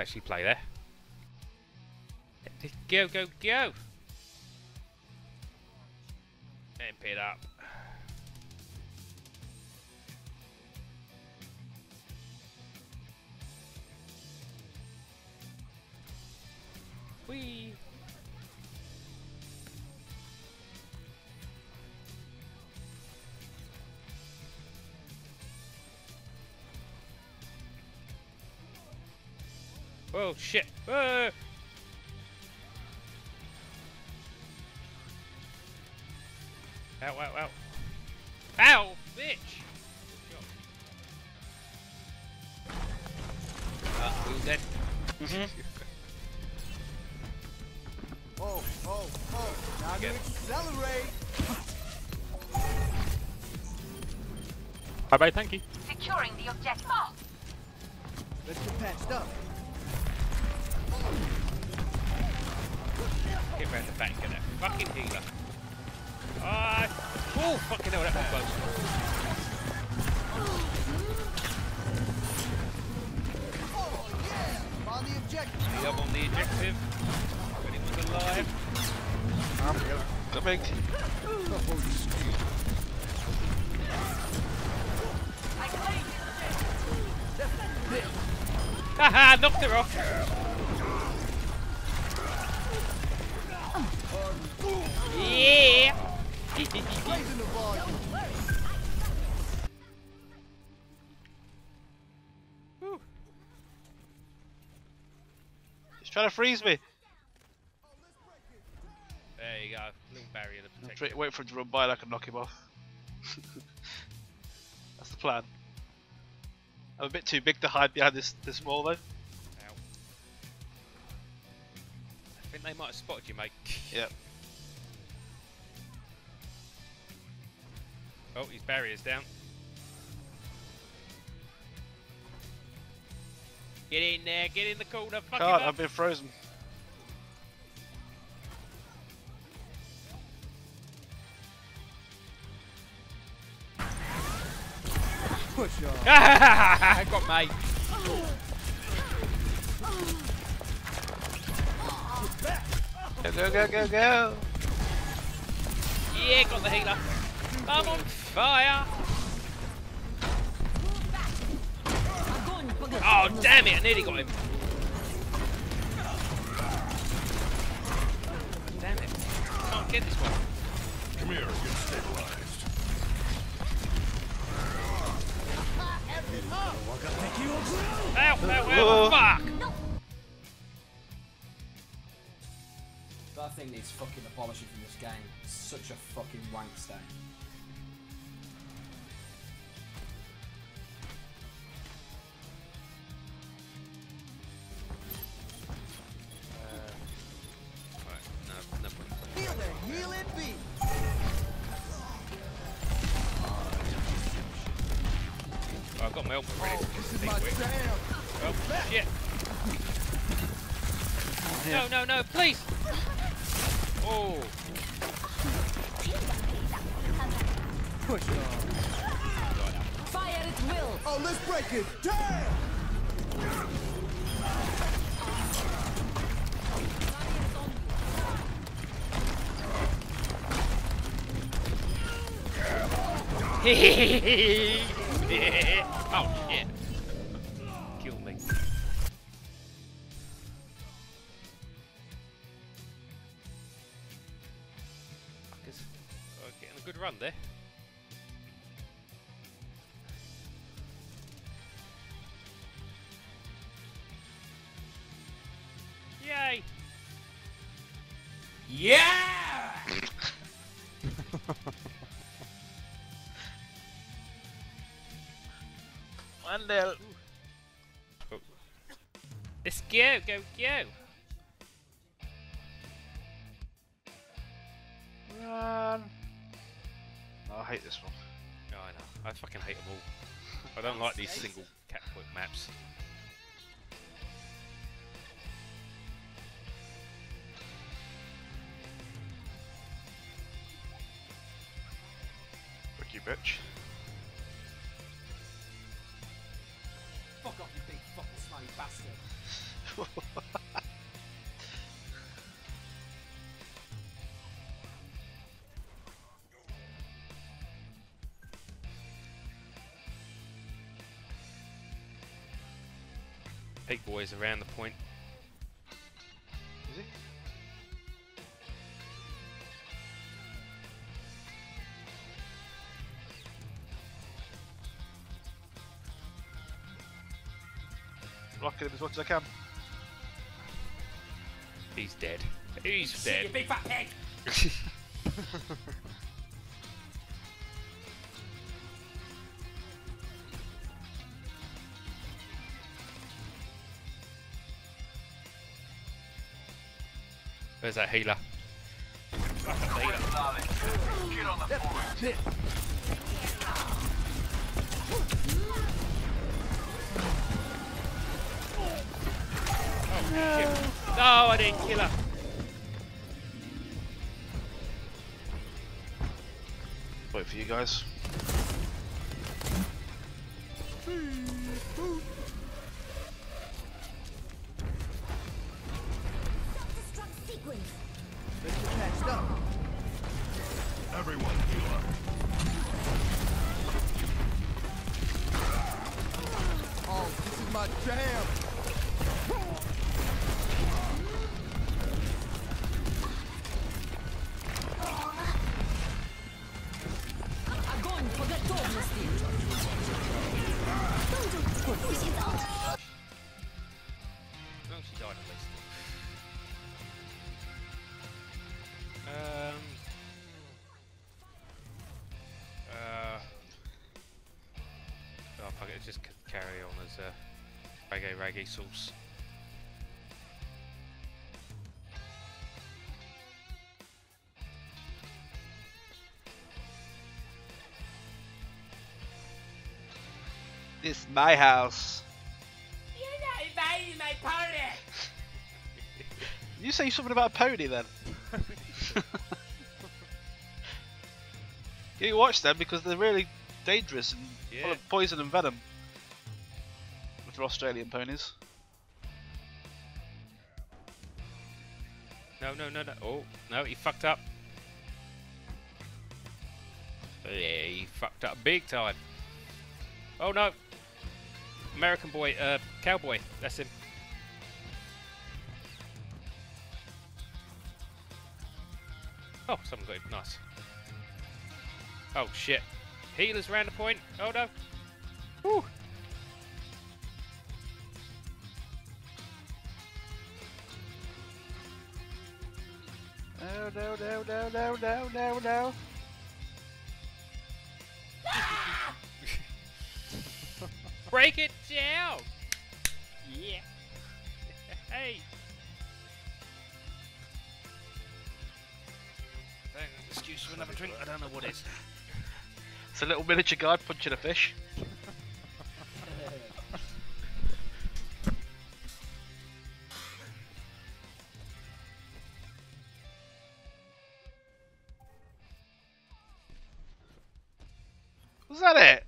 can actually play there. Go, go, go! Amp it up. Whee! Oh shit! Whoa! Ow, ow, ow. Ow, bitch! Uh, we all dead? Mm-hmm. Oh, oh, oh. Now you accelerate. Bye bye, thank you. Securing the objective. Let's get patched up. Get round the back of that fucking healer. Ah! oh, fucking hell, that was close. Oh, yeah. On the objective. The up on the objective. If anyone's alive. Coming. I claim Haha, knocked her off. Raising the volume. He's trying to freeze me. there you go. Little barrier to protect. Wait for him to run by and I can knock him off. That's the plan. I'm a bit too big to hide behind this this wall though. Ow. I think they might have spotted you, mate. Yep. Oh, his barrier's down. Get in there, get in the corner, fuck Can't, him I've been frozen. Push on. I got mate. Go go go go go. Yeah, got the healer. I'm on fire. Oh, damn it, I nearly got him. Damn it. Can't get this one. Come here, get stabilized. Ow, ow, Whoa. ow, fuck! That thing needs fucking abolishing from this game. It's such a fucking wank Oh, I've my ultimate ready. Oh, this is think my quick. jam. Oh, shit. No, no, no, please! Oh, Push on. Fire at will. Oh, let's break it. Damn. oh shit. Kill me. Fuckers. Oh, getting a good run there. Yay! Yeah! One nil. Let's go, go, go! Run. Oh, I hate this one. Oh, I know. I fucking hate them all. I don't like these single cat maps. Fuck you, bitch. Smelly bastard. Big boys around the point. Is he? Rocking him as much as I can. He's dead. He's dead. big fat pig! Where's that healer? Oh, no, I didn't kill her. Wait for you guys. Let's get patched up. Everyone 我不洗澡。不用洗澡，你会死。Um. Uh. Oh fuck it, just carry on as a reggae reggae sauce. This is my house. You're not invited to my party! You say something about a pony then? you watch them because they're really dangerous and full of poison and venom. With their Australian ponies. No, no, no, no. Oh, no, he fucked up. Yeah, he fucked up big time. Oh no. American boy, uh, cowboy. That's him. Oh, got him. Nice. Oh shit. Healers round the point. Oh no. Woo. No, no, no, no, no, no, no, no. Break it down. Yeah. hey. Hang on, Excuse for another drink. I don't know what it is. It's a little miniature guy punching a fish. Was that it?